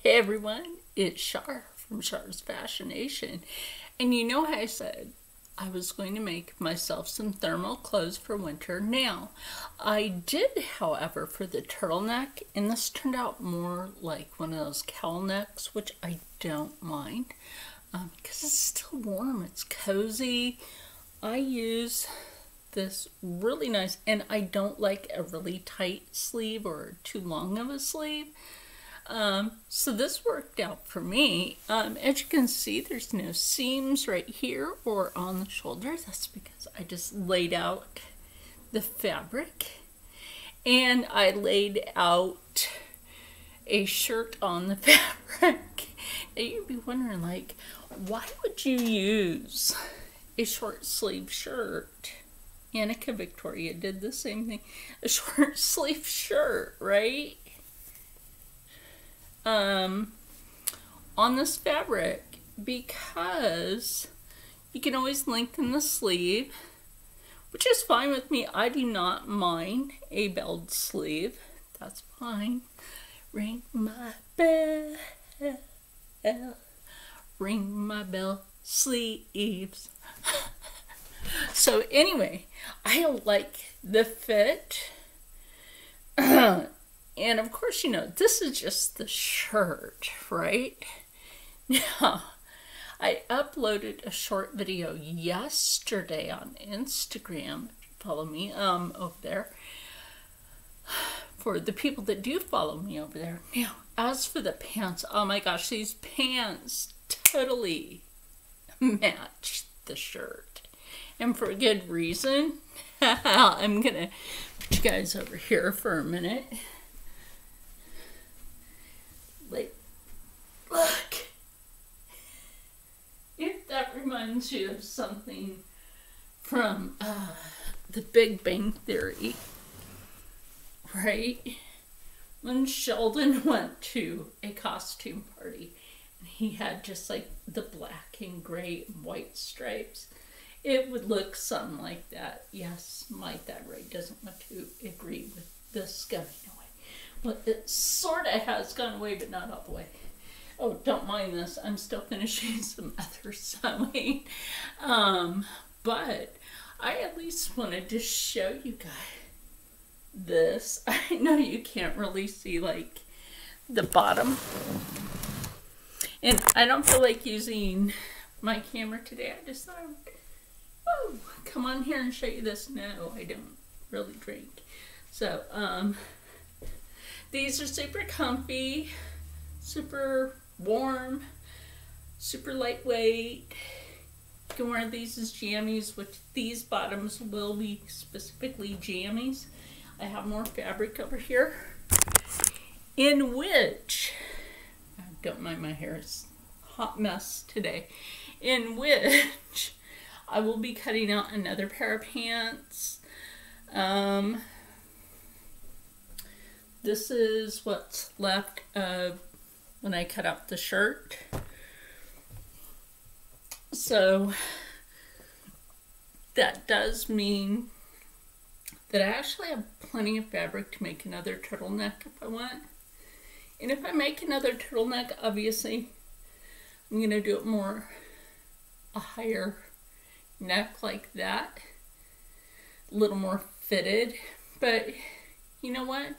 Hey everyone, it's Char from Char's Fashion-Nation. And you know how I said I was going to make myself some thermal clothes for winter now. I did, however, for the turtleneck, and this turned out more like one of those cowl necks, which I don't mind um, because it's still warm, it's cozy. I use this really nice, and I don't like a really tight sleeve or too long of a sleeve. Um, so this worked out for me. Um, as you can see, there's no seams right here or on the shoulder. That's because I just laid out the fabric. And I laid out a shirt on the fabric. Now you'd be wondering, like, why would you use a short sleeve shirt? Annika Victoria did the same thing. A short sleeve shirt, right? Um, on this fabric because you can always lengthen the sleeve, which is fine with me. I do not mind a belled sleeve. That's fine. Ring my bell. Ring my bell sleeves. so anyway, I like the fit. and of course, you know, this is just the shirt, right? Now, I uploaded a short video yesterday on Instagram. Follow me um over there. For the people that do follow me over there. Now, as for the pants, oh my gosh, these pants totally match the shirt. And for a good reason. I'm gonna put you guys over here for a minute. Like, look. If reminds you of something from uh, the Big Bang Theory, right? When Sheldon went to a costume party, he had just like the black and gray and white stripes. It would look something like that. Yes, my Ray doesn't want to agree with this going away. Well, it sort of has gone away, but not all the way. Oh, don't mind this. I'm still finishing some other sewing. Um, but I at least wanted to show you guys this. I know you can't really see like the bottom. And I don't feel like using my camera today. I just thought oh, come on here and show you this. No, I don't really drink. So, um, these are super comfy, super warm, super lightweight. You can wear these as jammies, which these bottoms will be specifically jammies. I have more fabric over here, in which, don't mind my hair, it's hot mess today, in which I will be cutting out another pair of pants. Um, this is what's left of when I cut out the shirt. So that does mean that I actually have plenty of fabric to make another turtleneck if I want. And if I make another turtleneck, obviously, I'm going to do it more a higher neck like that. A little more fitted. But you know what?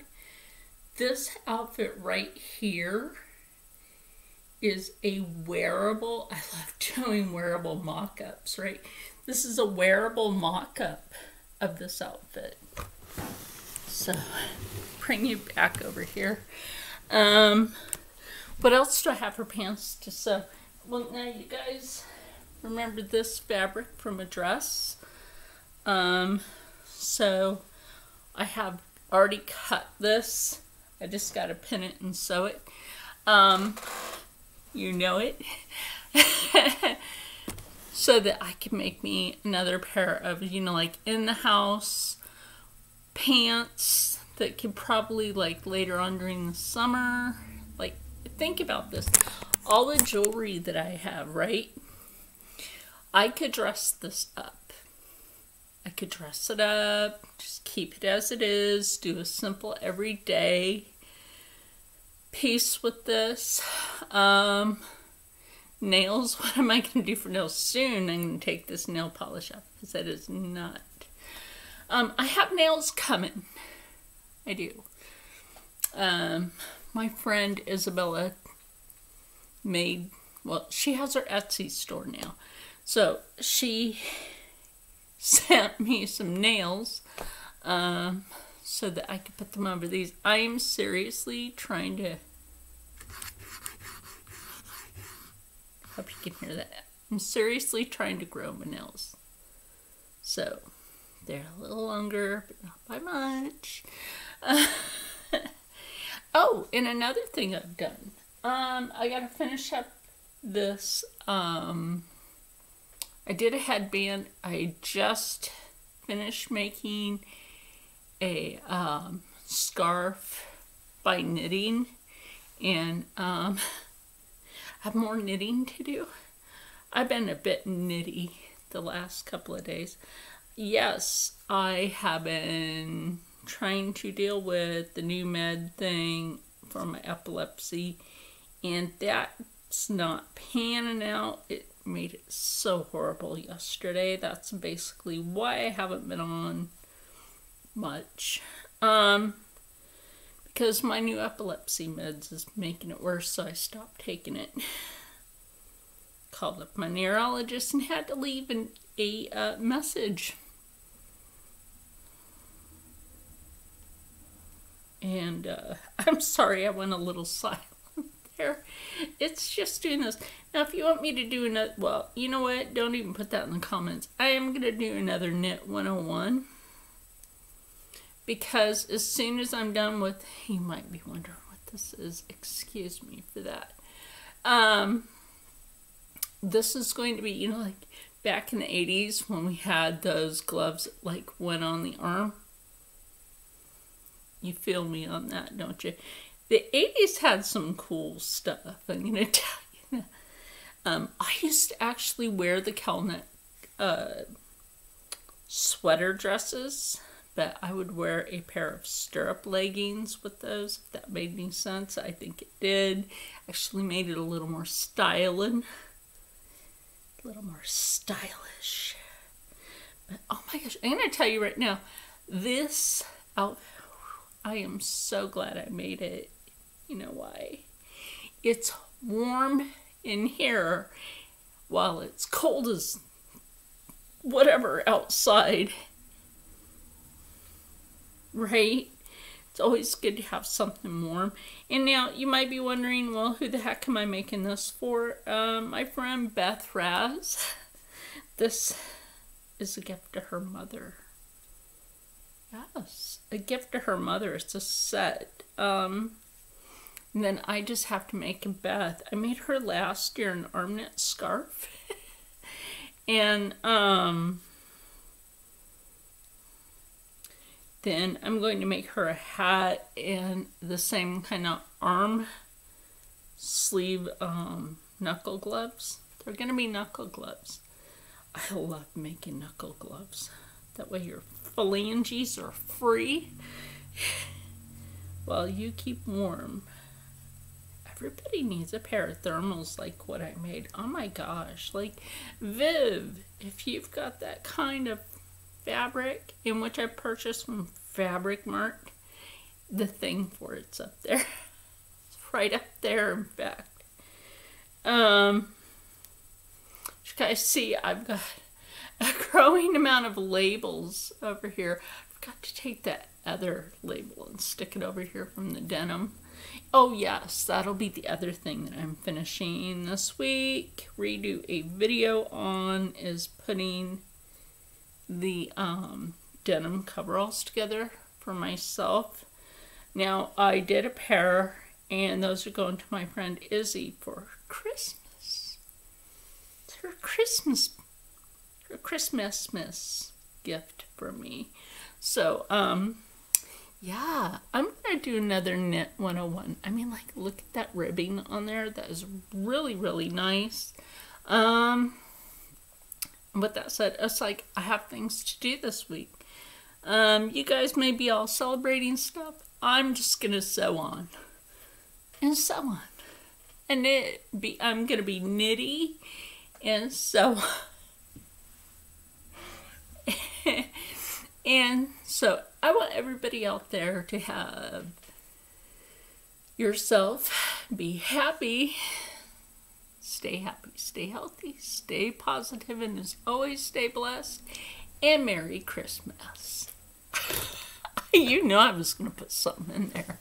This outfit right here is a wearable. I love doing wearable mock-ups, right? This is a wearable mock-up of this outfit. So, bring you back over here. Um, what else do I have for pants to sew? Well, now you guys remember this fabric from a dress. Um, so I have already cut this. I just got to pin it and sew it. Um, you know it. so that I can make me another pair of, you know, like in the house pants that could probably like later on during the summer. Like, think about this. All the jewelry that I have, right? I could dress this up. I could dress it up, just keep it as it is, do a simple everyday peace with this. Um, nails, what am I going to do for nails soon? I'm going to take this nail polish off because that is not. Um, I have nails coming. I do. Um, my friend Isabella made, well, she has her Etsy store now. So she sent me some nails um, so that I could put them over these. I am seriously trying to hope you can hear that. I'm seriously trying to grow my nails. So they're a little longer, but not by much. Oh, and another thing I've done. Um, I gotta finish up this. Um, I did a headband. I just finished making a um, scarf by knitting, and um, I have more knitting to do. I've been a bit knitty the last couple of days. Yes, I have been trying to deal with the new med thing for my epilepsy, and that's not panning out. It made it so horrible yesterday. That's basically why I haven't been on much. Um, because my new epilepsy meds is making it worse, so I stopped taking it. Called up my neurologist and had to leave an, a uh, message. And uh, I'm sorry I went a little silent there. It's just doing this. Now, if you want me to do another, well, you know what? Don't even put that in the comments. I am going to do another Knit 101 because as soon as I'm done with, you might be wondering what this is. Excuse me for that. Um, this is going to be, you know, like back in the 80s when we had those gloves that, like went on the arm. You feel me on that, don't you? The 80s had some cool stuff, I'm going to tell you. Um, I used to actually wear the Kelnet uh, sweater dresses but I would wear a pair of stirrup leggings with those, if that made any sense. I think it did. Actually made it a little more styling. A little more stylish. But oh my gosh, I'm going to tell you right now, this outfit, I am so glad I made it. You know why? It's warm in here while it's cold as whatever outside right? It's always good to have something warm. And now you might be wondering, well, who the heck am I making this for? Um, my friend Beth Raz. This is a gift to her mother. Yes, a gift to her mother. It's a set. Um, and then I just have to make a Beth. I made her last year an arm knit scarf. and um Then I'm going to make her a hat and the same kind of arm sleeve um, knuckle gloves. They're going to be knuckle gloves. I love making knuckle gloves. That way your phalanges are free while you keep warm. Everybody needs a pair of thermals like what I made. Oh my gosh. Like, Viv, if you've got that kind of fabric in which I purchased from Fabric Mart. The thing for it's up there. It's right up there, in fact. Um, you guys see, I've got a growing amount of labels over here. I forgot to take that other label and stick it over here from the denim. Oh yes, that'll be the other thing that I'm finishing this week. Redo a video on is putting the um, denim coveralls together for myself. Now, I did a pair, and those are going to my friend Izzy for Christmas. It's her Christmas, her Christmas gift for me. So, um, yeah, I'm gonna do another knit 101. I mean, like, look at that ribbing on there. That is really, really nice. Um, with that said, it's like I have things to do this week. Um, you guys may be all celebrating stuff. I'm just gonna sew on. and so on. And it be I'm gonna be nitty and so on. and so I want everybody out there to have yourself, be happy, stay happy, stay healthy, stay positive, and as always, stay blessed. And Merry Christmas. you know I was going to put something in there.